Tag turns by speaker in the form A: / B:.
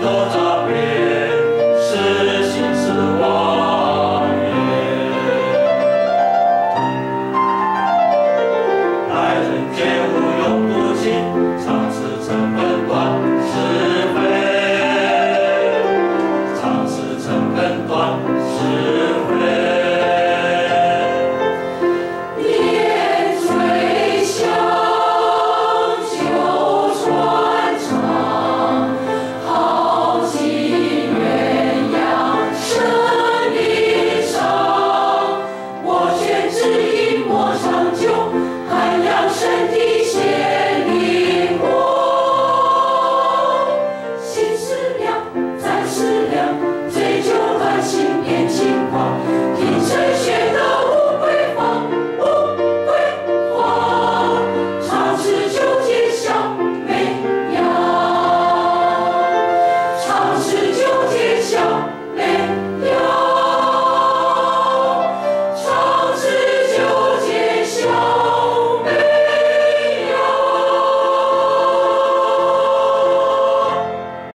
A: 多少遍是心思忘爱人